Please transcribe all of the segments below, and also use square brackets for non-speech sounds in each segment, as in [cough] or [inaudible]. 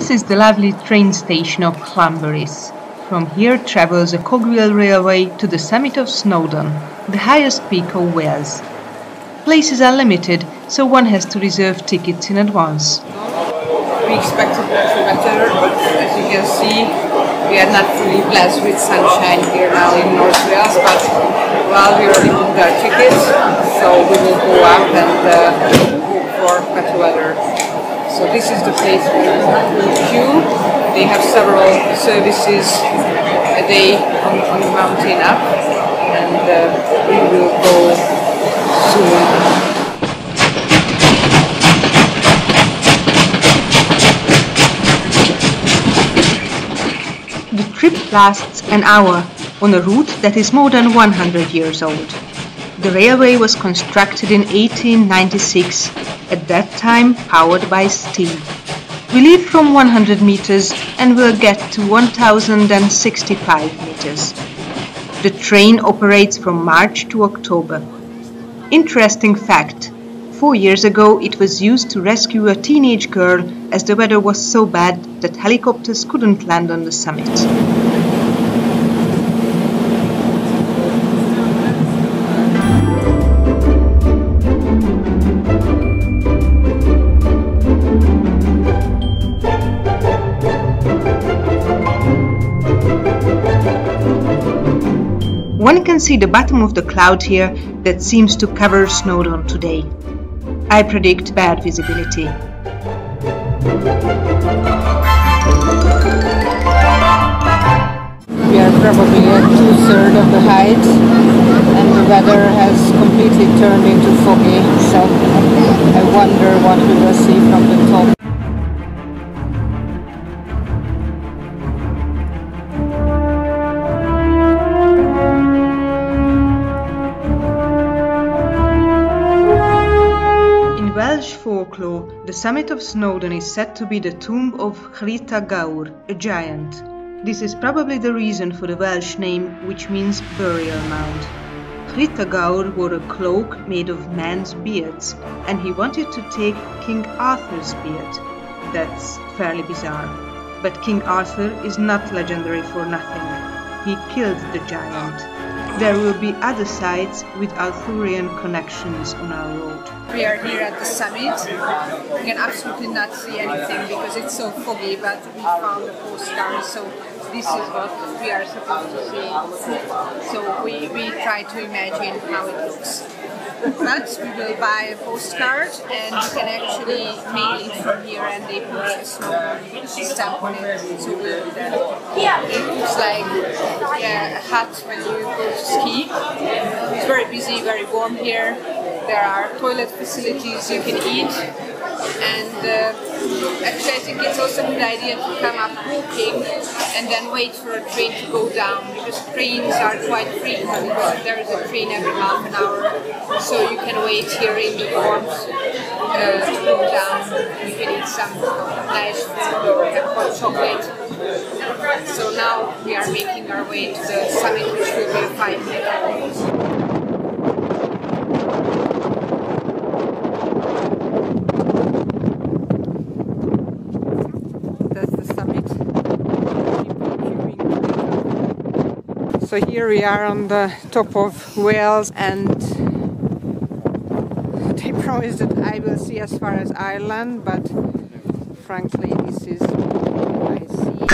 This is the lovely train station of Llanberis. From here travels a cogwheel railway to the summit of Snowdon, the highest peak of Wales. Places are limited, so one has to reserve tickets in advance. We expected much better, but as you can see, we are not fully blessed with sunshine here now in North Wales, but well, we already booked our tickets, so we will go up and uh, hope for better weather. So this is the place queue. They have several services a day on, on the mountain up, and uh, we will go soon. The trip lasts an hour on a route that is more than 100 years old. The railway was constructed in 1896, at that time powered by steam. We leave from 100 meters and will get to 1065 meters. The train operates from March to October. Interesting fact four years ago it was used to rescue a teenage girl as the weather was so bad that helicopters couldn't land on the summit. Can see the bottom of the cloud here that seems to cover Snowdon today. I predict bad visibility. We are probably at two-thirds of the height and the weather has completely turned into foggy, so I wonder what we will see from the top. Welsh folklore, the summit of Snowdon is said to be the tomb of Llita Gaur, a giant. This is probably the reason for the Welsh name, which means burial mound. Llita Gaur wore a cloak made of men's beards, and he wanted to take King Arthur's beard. That's fairly bizarre. But King Arthur is not legendary for nothing. He killed the giant. There will be other sites with Arthurian connections on our road. We are here at the summit. We can absolutely not see anything because it's so foggy, but we found a postcard, so this is what we are supposed to see. So we, we try to imagine how it looks. But we will buy a postcard and you can actually mail it from here and they put a snow stamp on it. So we'll do that. It looks like yeah, a hut when you go to ski. It's very busy, very warm here. There are toilet facilities you can eat. And uh, actually, I think it's also a good idea to come up walking and then wait for a train to go down because trains are quite frequent. There is a train every half an hour, so you can wait here in the warmth uh, to go down. You can eat some nice food hot chocolate. So now we are making our way to the summit, which will be a five minute That's the summit. So here we are on the top of Wales and they [laughs] promised that I will see as far as Ireland but frankly this is all I see.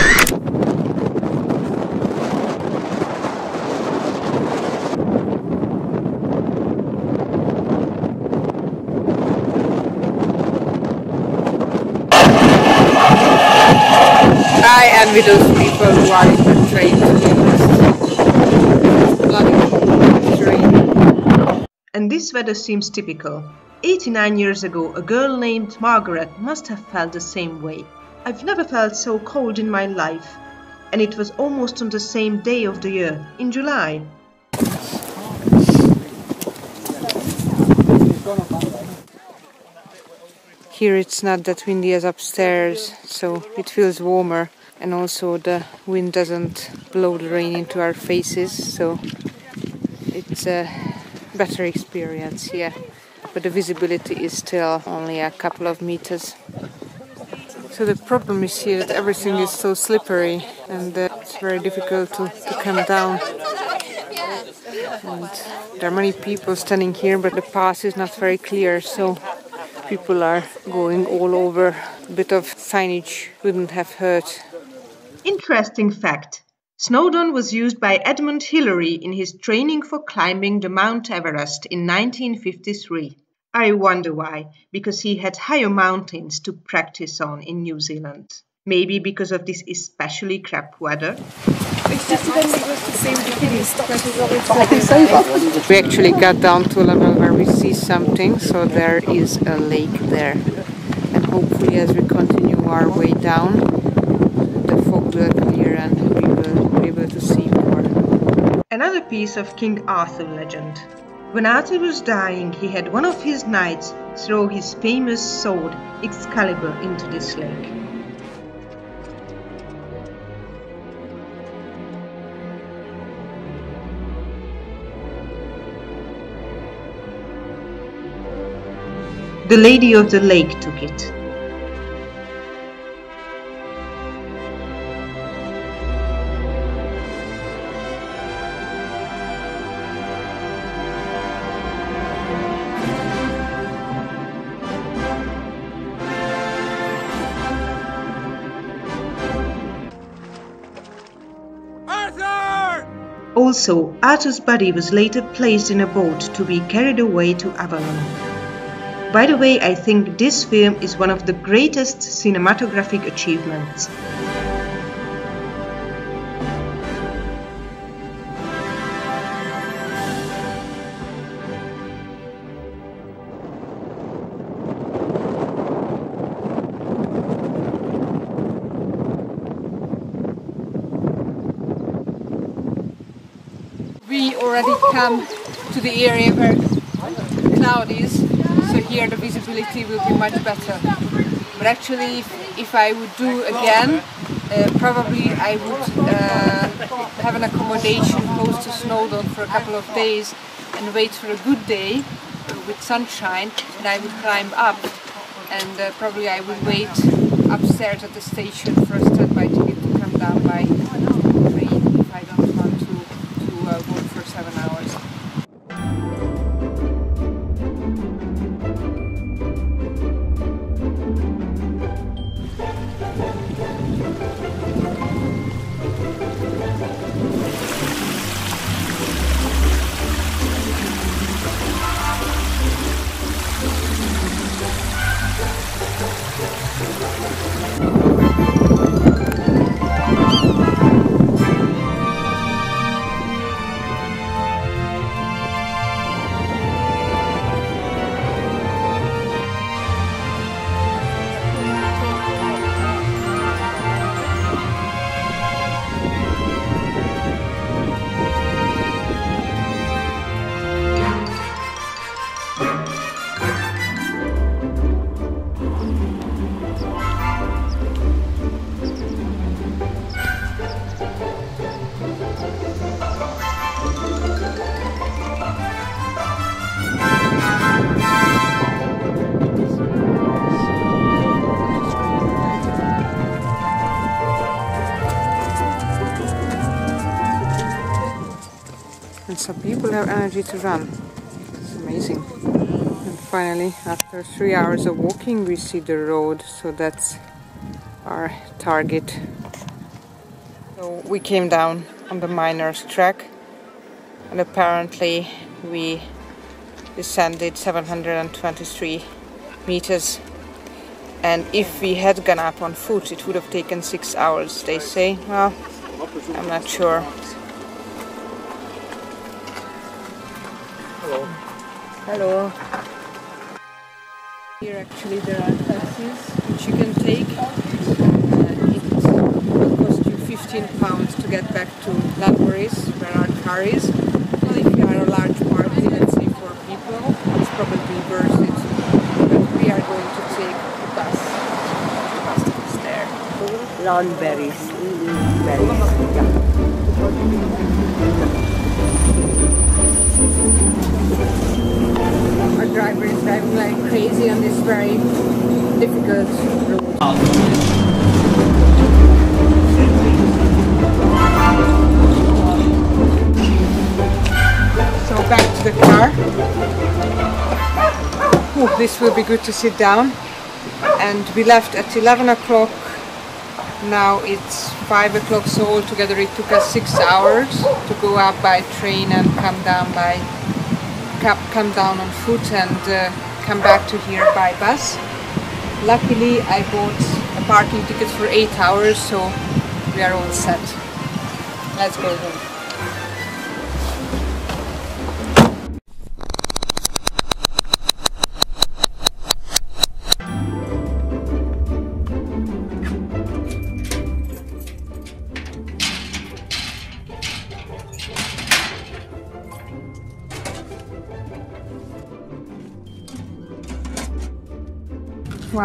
I envy those people who are in the train And this weather seems typical. 89 years ago, a girl named Margaret must have felt the same way. I've never felt so cold in my life. And it was almost on the same day of the year, in July. Here it's not that windy as upstairs, so it feels warmer. And also the wind doesn't blow the rain into our faces, so it's a better experience here. But the visibility is still only a couple of meters. So the problem is here that everything is so slippery and that it's very difficult to, to come down. And there are many people standing here, but the path is not very clear, so people are going all over. A bit of signage wouldn't have hurt. Interesting fact. Snowdon was used by Edmund Hillary in his training for climbing the Mount Everest in 1953. I wonder why, because he had higher mountains to practice on in New Zealand. Maybe because of this especially crap weather. We actually got down to a level where we see something, so there is a lake there. And hopefully as we continue our way down, and we will be able to see more. Another piece of King Arthur legend. When Arthur was dying, he had one of his knights throw his famous sword Excalibur into this lake. The Lady of the Lake took it. Also, Arthur's body was later placed in a boat to be carried away to Avalon. By the way, I think this film is one of the greatest cinematographic achievements. Already come to the area where cloud is, so here the visibility will be much better. But actually, if, if I would do again, uh, probably I would uh, have an accommodation close to Snowdon for a couple of days and wait for a good day with sunshine and I would climb up and uh, probably I would wait upstairs at the station for a standby ticket to come down by have energy to run. It's amazing. And finally, after three hours of walking, we see the road, so that's our target. So we came down on the miners track and apparently we descended 723 meters and if we had gone up on foot it would have taken six hours they say well I'm not sure Hello. Here actually there are taxis which you can take. Uh, it will cost you 15 pounds to get back to Llanberis where our car is. Well, if you are a large party, let's say four people, it's probably worth it. But we are going to take the bus. The bus is there. Llanberis. Berries. Yeah. Our driver is driving like crazy on this very difficult road. So back to the car. Ooh, this will be good to sit down. And we left at 11 o'clock now it's 5 o'clock, so altogether it took us 6 hours to go up by train and come down by come down on foot and uh, come back to here by bus. Luckily I bought a parking ticket for 8 hours, so we are all set. Let's go home.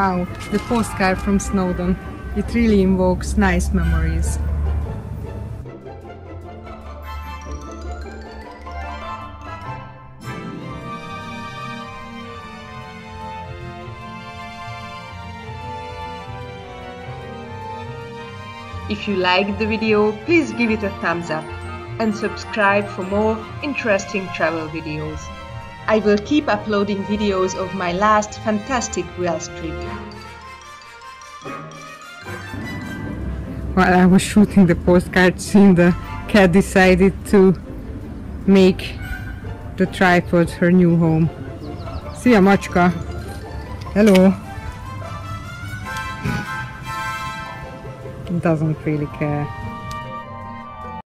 Wow, the postcard from Snowdon. It really invokes nice memories. If you liked the video, please give it a thumbs up and subscribe for more interesting travel videos. I will keep uploading videos of my last fantastic Wales trip. While I was shooting the postcard scene, the cat decided to make the tripod her new home. See a macska! Hello! Doesn't really care.